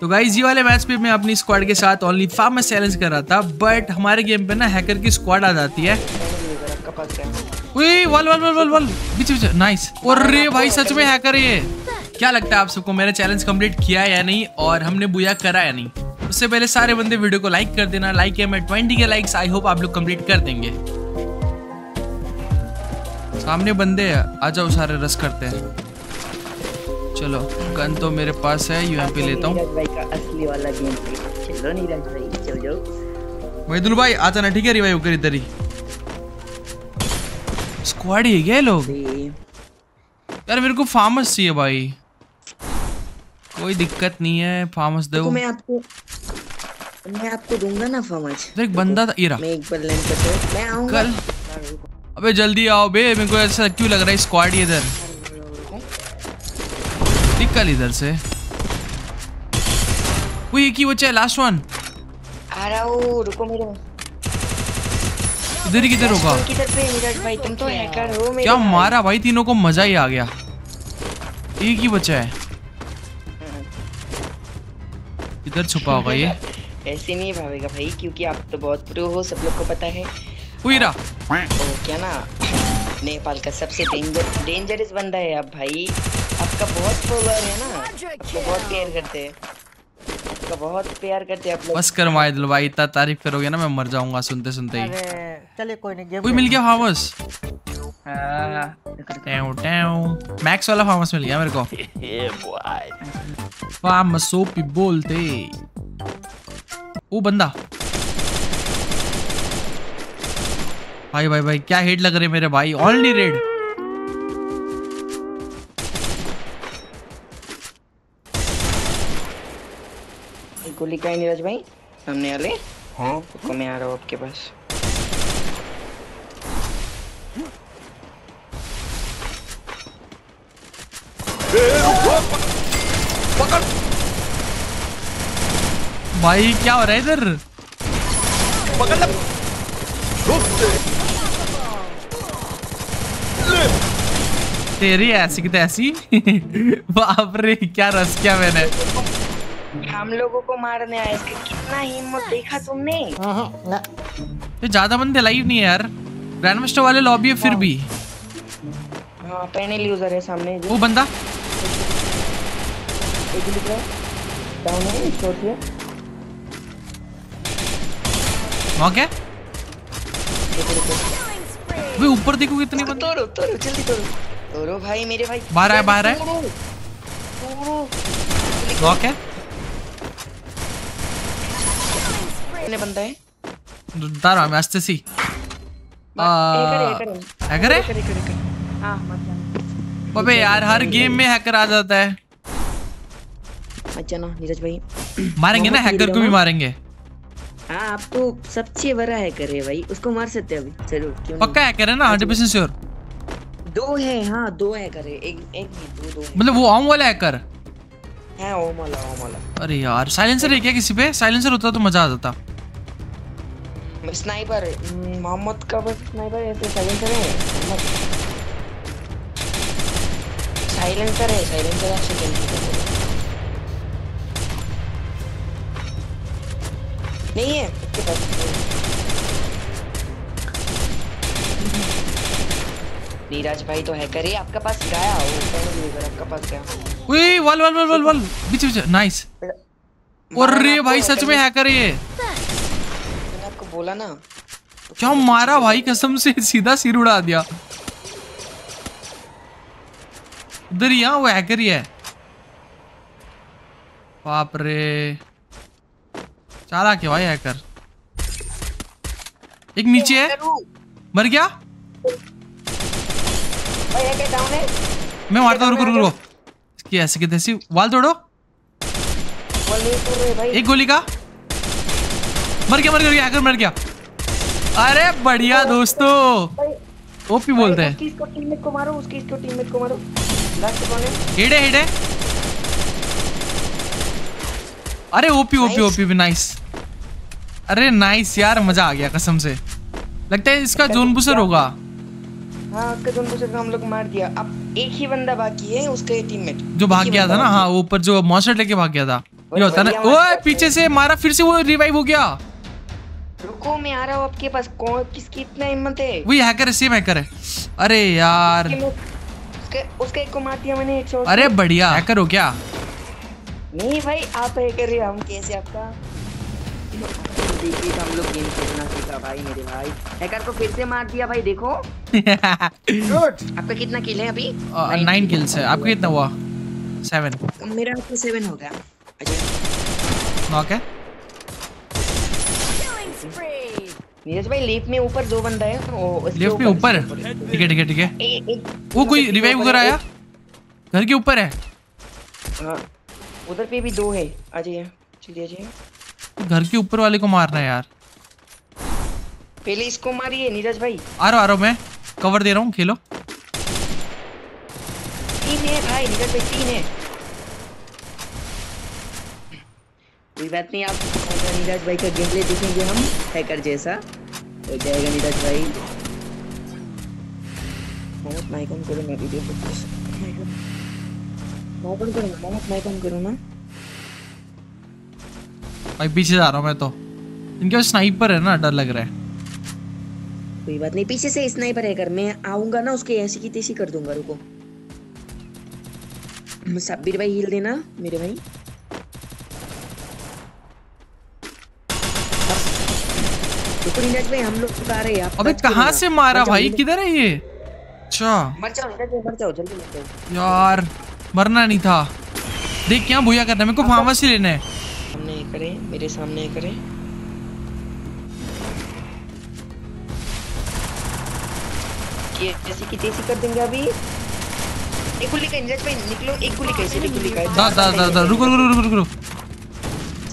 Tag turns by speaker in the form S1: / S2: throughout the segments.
S1: तो गाइज़ ये वाले मैच पे मैं अपनी स्क्वाड के साथ ओनली फार्मस चैलेंज कर रहा था बट हमारे गेम पे ना हैकर की स्क्वाड आ जाती है। वल वल वल वल वल। बीच बीच नाइस और रे भाई, सच में हैकर ये। क्या लगता है आप सबको, मैंने चैलेंज कंप्लीट किया या नहीं, और हमने बुया करा या नहीं? उससे पहले सारे बंदे वीडियो को लाइक कर देना लाइक है मैं ट्वेंटी के लाइक्स आई होप आप लोग कंप्लीट कर देंगे। सामने बंदे आ जाओ सारे रस करते हैं। चलो गन तो मेरे पास है यूएमपी लेता हूँ।
S2: असली वाला गेम प्ले चलो नीरज भाई चल जाओ।
S1: वहीदुल भाई आता ना ठीक है रिवाइव कर इधर ही। स्क्वाड ही है क्या ये लोग? यार मेरे को फार्मस चाहिए भाई। कोई दिक्कत नहीं है फार्मस दो।
S2: तो मैं आपको मैं आपको दूँगा ना फमज
S1: तो एक बंदा था ये रहा।
S2: मैं एक बार लैंड करते मैं आऊँगा।
S1: कल। अबे जल्दी आओ बे मेरे को ऐसा क्यों लग रहा है स्क्वाड इधर। निकल इधर से। वो एक ही बचा है लास्ट वन
S2: आ रहा हूँ रुको मेरे
S1: इधर किधर होगा?
S2: किधर पे? नीरज भाई तुम तो हैकर हो मेरे
S1: क्या मारा भाई? तीनों को मज़ा ही आ गया। एक ही बचा है। इधर छुपा होगा ये।
S2: ऐसे नहीं भावेगा भाई क्योंकि आप तो बहुत प्रो हो सब लोग को पता है।
S1: वही रहा
S2: ओ क्या ना नेपाल का सबसे डेंजर डेंजरस बंदा है आप भाई। आपका बहुत फॉलोअर है ना आपको बहुत केयर करते हैं। आपका बहुत प्यार करते हैं आप लोग।
S1: बस कर माइदल भाई इतना तारीफ़ करोगे ना मैं मर जाऊँगा सुनते सुनते ही।
S3: चले कोई नहीं गेम
S1: कोई मिल गया फार्मस
S2: हाँ,
S1: टैव टैव। मैक्स वाला फार्मस मिल गया मेरे को। फार्मस सोपी बोलते वो बंदा। भाई भाई भाई क्या हेड लग रहे मेरे भाई? ओनली रेड
S2: गोली का नीरज भाई सामने वाले? हाँ। तो मैं आ रहा हूँ आपके पास।
S1: भाई क्या हो रहा है इधर? तेरी ऐसी की तैसी। बाप रे क्या रस किया मैंने।
S2: हम लोगों को मारने आए इसका कितना हिम्मत देखा तुमने।
S3: ना।
S1: ये ज़्यादा बंदे लाइव नहीं है यार। ग्रैंडमास्टर वाले लॉबी है फिर भी।
S2: हाँ पैनल यूज़र है सामने
S1: वो बंदा।
S2: एक रहा डाउन है शॉट है।
S1: वहाँ क्या? वे ऊपर देखो कितने बंदे।
S2: तोड़ो तोड़ो जल्दी तोड़ो। तोड़ो भाई मेरे भाई।
S1: बाहर आए, बाहर आए।
S2: तोड़ो, तोड़ो।
S1: वहाँ क्या
S2: कितने बंदा है?
S1: दारा मैं आस्ते सी।
S2: हैकर है, हैकर है।
S1: है।
S2: हाँ
S1: अबे यार हर गेम में हैकर आ जाता है।
S2: मत जाना नीरज भाई।
S1: मारेंगे ना हैकर को भी मारेंगे।
S2: हाँ आप तो सबसे बड़ा हैकर है भाई उसको मार सकते हैं अभी। चलो क्यों
S1: पक्का हैकर है ना हंड्रेड परसेंट श्योर
S2: दो है हाँ दो हैकर है। एक एक नहीं दो दो
S1: मतलब वो ऑम वाला हैकर?
S2: हाँ ओम वाला ओम वाला।
S1: अरे यार साइलेंसर है क्या किसी पे? साइलेंसर होता तो मज़ा आ जाता।
S2: स्नाइपर मोहम्मद का बस स्नाइपर है तो साइलेंसर है साइलेंसर है साइलेंसर आप सेकंड नहीं है उसके पास नीरज भाई तो है आपका पास गया यूज़र आपका पास गया
S1: ओए वल वल वल वल वल बीच बीच नाइस और रे भाई सच में हैकर है ये
S2: बोला ना
S1: क्या मारा भाई कसम से सीधा सिर उड़ा दिया। उधर ही यहाँ वो हैकर ही है। बाप रे। चाला के भाई हैकर? एक नीचे है। मर गया? मैं मारता हूँ रुको रुको। रुको ऐसी की वाल तोड़ो। एक गोली का। मर गया मर गया हैकर मर गया। अरे बढ़िया दोस्तों। ओपी बोलते हैं।
S2: इसको टीममेट को मारो उसकी इसको टीममेट को मारो। लास्ट कौन है।
S1: हेडे हेडे। अरे ओपी ओपी ओपी भी नाइस अरे नाइस यार मज़ा आ गया कसम से। लगता है इसका जोन बुसर होगा।
S2: हाँ दोनों दूसरे को हम लोग मार दिया। अब एक ही बंदा बाकी है उसका टीममेट
S1: जो भाग गया था ना हाँ ऊपर जो मॉन्स्टर लेके भाग गया था। ये होता ना ओए पीछे से मारा फिर से वो रिवाइव हो गया।
S2: रुको मैं आ रहा हूँ आपके पास? कौन? किसकी इतना हिम्मत है?
S1: वही हैकर है सेम हैकर है अरे यार।
S2: कि मैं- उसके एक को मार दिया मैंने एक शॉट
S1: अरे बढ़िया। हैकर हो क्या?
S2: नहीं भाई आप है। कर रहे हम कैसे आपका? देखिए तो हम लोग गेम खेलना सीखा भाई मेरे भाई। हैकर को फिर से मार दिया भाई देखो। गुड आपका कितना किल है अभी?
S1: नाइन किल्स है। आपका कितना हुआ? सेवन
S2: मेरा तो सेवन हो गया। अच्छा।
S1: नॉक है?
S2: नीरज भाई लीफ में ऊपर दो बंदा है ओ, उसके
S1: लेफ़्ट में ऊपर ठीक है ठीक है ठीक है। वो कोई रिवाइव आया? घर के ऊपर है?
S2: हाँ उधर पे भी दो है। आ जाइए चलिए आ जाइए।
S1: घर के ऊपर वाले को मारना है यार।
S2: पहले इसको मारिए नीरज भाई।
S1: आ रहा आ रहा मैं कवर दे रहा हूँ खेलो।
S2: तीन है भाई नीरज भाई तीन है। कोई बात नहीं आप नीरज भाई का गेम प्ले देखेंगे हम हैकर जैसा। हो जाएगा नीरज भाई। मोहम्मद माइक ऑन करो मैं वीडियो फोकस माइक ऑन करो मोहम्मद माइक ऑन करो ना।
S1: भाई पीछे जा रहा हूँ मैं तो। इनके पास स्नाइपर है ना डर लग रहा है।
S2: कोई बात नहीं पीछे से स्नाइपर है कर मैं आऊँगा ना उसके ऐसी की तैसी कर दूँगा रुको। सब्बीर भाई हिल देना मेरे भाई। भाई हम लोग तो आ रहे हैं
S1: अबे कहाँ से मारा भाई? किधर है ये? अच्छा।
S2: मर जाओ मर जाओ जल्दी मर जाओ।
S1: यार मरना नहीं था। देख क्या भूया करना है मेरे को फार्मेसी लेना। है
S2: सामने ये करे मेरे सामने ये करे। ये ऐसी की तैसी कर देंगे अभी। एक गोली का नीरज भाई निकलो एक गोली कैसे एक गोली का।
S1: दा दा दा रुको रुको रुको रुको रुको।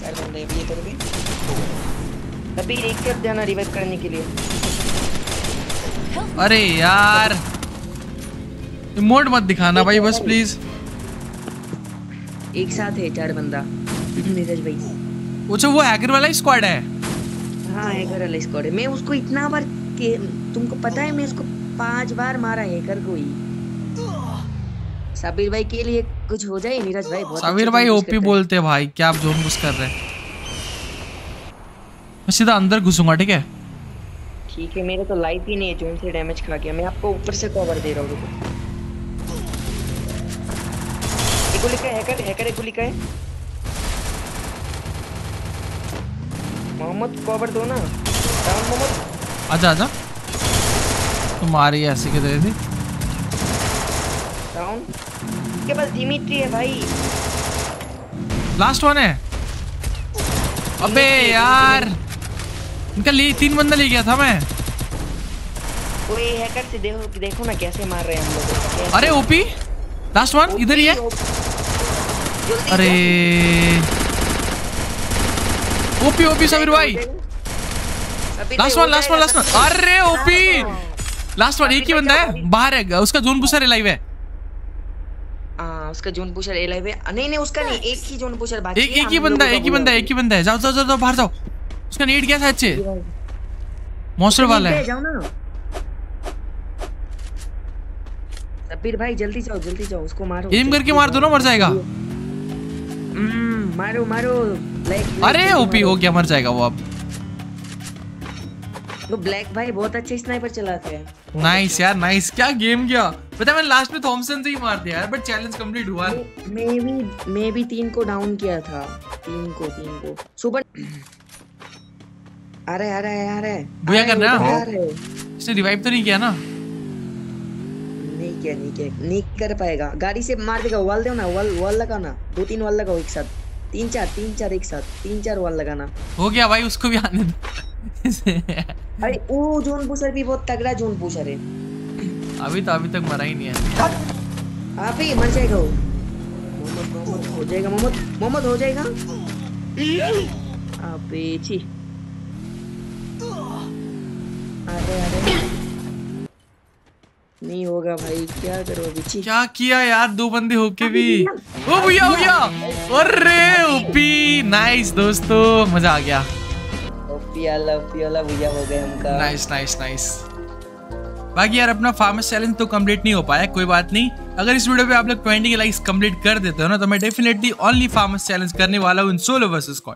S2: चार बंदे अभी इधर भी अभी एक तरफ़ जाना रिवाइव करने के लिए।
S1: अरे यार। मोड मत दिखाना भाई बस प्लीज़
S2: एक साथ है चार बंदा। नीरज भाई।
S1: अच्छा वो हैकर वाला स्क्वाड है।
S2: हाँ हैकर वाला स्क्वाड है। मैं उसको इतना बार के तुमको पता है मैं उसको पाँच बार मारा हैकर को ही साबिर भाई के लिए कुछ हो जाए नीरज भाई बहुत
S1: साबिर भाई ओपी बोलते हैं भाई क्या आप जोन घुस कर रहे हैं? मैं सीधा अंदर घुसूँगा ठीक है?
S2: ठीक है मेरे तो लाइफ ही नहीं है जोन से डैमेज खा गया। मैं आपको ऊपर से कवर दे रहा हूँ रुको। एक गोली का हैकर हैकर एक गोली का? है मोहम्मद कवर दो ना। डाउन मोहम्मद।
S1: आजा आजा। तुम आ रही है ऐसे किधर थी
S2: डाउन इसके पास डिमिट्री है भाई।
S1: लास्ट वन है। अबे यार। इनका ले तीन बंदा ले गया था मैं।
S2: वो ये हैकर से देखो देखो ना कैसे मार रहे हैं हम लोग।
S1: अरे ओपी लास्ट वन इधर ही है। अरे। ओपी ओपी समीर भाई। Last one last one last one अरे ओपी लास्ट वन एक ही बंदा है बाहर है उसका जोन पुशर लाइव है।
S2: हाँ उसका जोन पुशर ए लाइव है। नहीं नहीं उसका नहीं एक ही जोन पुशर बाकी
S1: एक एक ही बंदा एक ही बंदा एक ही बंदा है। जाओ जाओ जाओ बाहर जाओ। उसका नीड क्या था अच्छे? मॉन्स्टर वाला है।
S2: जाओ ना। सब्बीर भाई जल्दी जाओ जल्दी जाओ उसको मारो।
S1: एम करके मार दो ना मर जाएगा।
S2: हम्म, मारो मारो। ब्लैक
S1: अरे ओपी हो गया मर जाएगा वो अब।
S2: वो ब्लैक भाई बहुत अच्छे स्नाइपर चलाते हैं।
S1: नाइस यार नाइस क्या गेम किया? पता है मैंने लास्ट में थॉमसन से ही मार दिया यार बट चैलेंज कंप्लीट हुआ।
S2: मैं भी मैं भी तीन को डाउन किया था। तीन को तीन को। सुपर आ रहा है आ रहा है आ रहा है।
S1: भैया
S2: आ
S1: कर
S2: रहा
S1: रहा?
S2: उधर आ रहा है।
S1: इसने रिवाइव तो नहीं किया ना?
S2: नहीं किया नहीं किया नहीं कर पाएगा। गाड़ी से मार देगा वॉल दो ना वॉल वॉल लगाना। दो तीन वॉल लगाओ एक साथ। तीन चार तीन चार एक साथ। तीन चार वॉल लगाना।
S1: हो गया भाई उसको भी आने दो।
S2: अरे वो जोन पुशर भी बहुत तगड़ा जोन पुशर है।
S1: अभी तो अभी तक मरा ही नहीं है।
S2: आप ही मर जाएगा वो। मोहम्मद मोहम्मद हो जाएगा मोहम्मद मोहम्मद हो जाएगा। अबे छी। नहीं होगा भाई क्या करो छी।
S1: क्या किया यार दो बंदे होके भी? ओ भैया गया अरे ओपी! नाइस दोस्तों मज़ा आ गया।
S2: पियाला पियाला भैया हो गए हमका।
S1: नाइस नाइस नाइस बाकी यार अपना फार्मस चैलेंज तो कंप्लीट नहीं हो पाया कोई बात नहीं। अगर इस वीडियो पे आप लोग 20 के लाइक्स कंप्लीट कर देते हो ना तो मैं डेफिनेटली ओनली फार्मर्स चैलेंज करने वाला हूँ इन सोलो वर्सेस स्क्वाड